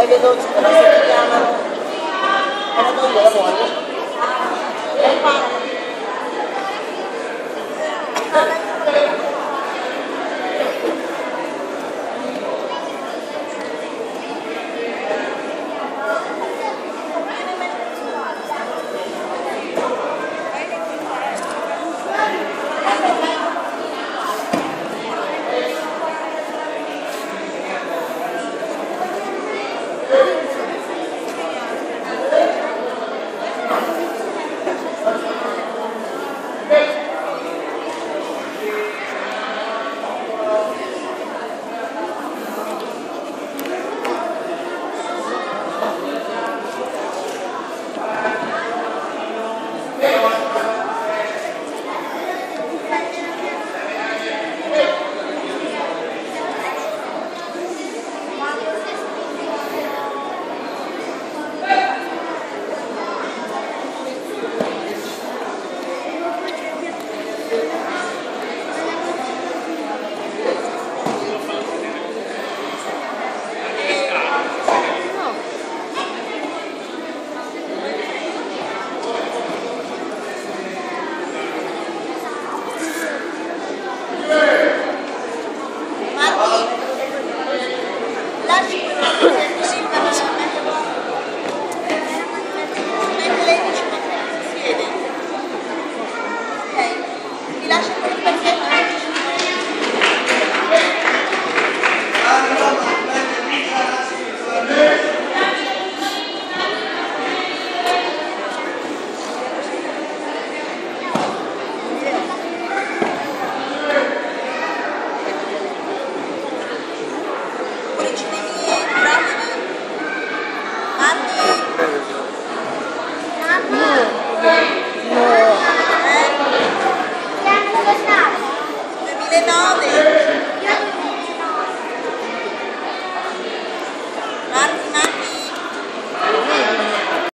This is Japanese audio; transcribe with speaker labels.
Speaker 1: だけど、自分の責任は、あの、だら Thank you.
Speaker 2: that's
Speaker 3: de